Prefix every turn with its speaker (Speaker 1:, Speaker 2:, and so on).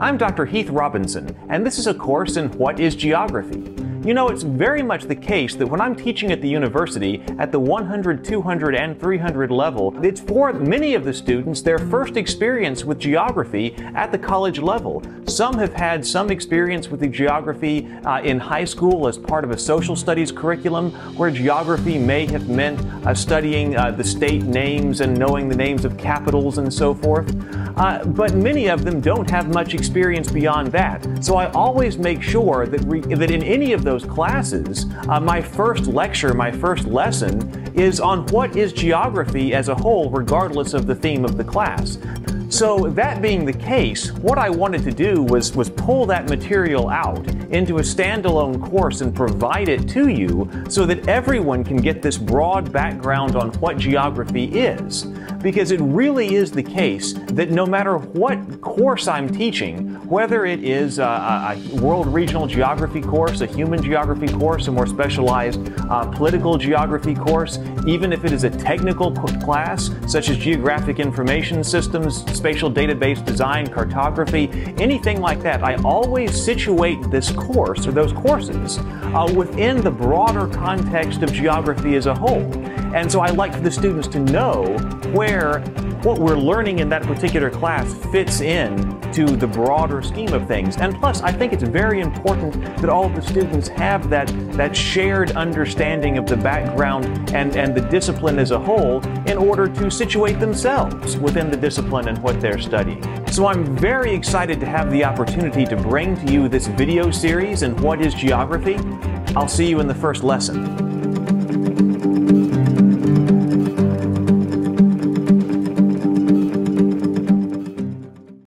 Speaker 1: I'm Dr. Heath Robinson, and this is a course in What is Geography? You know, it's very much the case that when I'm teaching at the university at the 100, 200, and 300 level, it's for many of the students their first experience with geography at the college level. Some have had some experience with the geography uh, in high school as part of a social studies curriculum, where geography may have meant uh, studying uh, the state names and knowing the names of capitals and so forth. Uh, but many of them don't have much experience beyond that. So I always make sure that, that in any of those those classes, uh, my first lecture, my first lesson, is on what is geography as a whole, regardless of the theme of the class. So that being the case, what I wanted to do was, was pull that material out into a standalone course and provide it to you so that everyone can get this broad background on what geography is. Because it really is the case that no matter what course I'm teaching, whether it is a, a world regional geography course, a human geography course, a more specialized uh, political geography course, even if it is a technical class such as geographic information systems, spatial database design, cartography, anything like that, I always situate this course or those courses uh, within the broader context of geography as a whole. And so I like for the students to know where what we're learning in that particular class fits in to the broader scheme of things. And plus, I think it's very important that all of the students have that, that shared understanding of the background and, and the discipline as a whole in order to situate themselves within the discipline and what they're studying. So I'm very excited to have the opportunity to bring to you this video series and what is geography. I'll see you in the first lesson.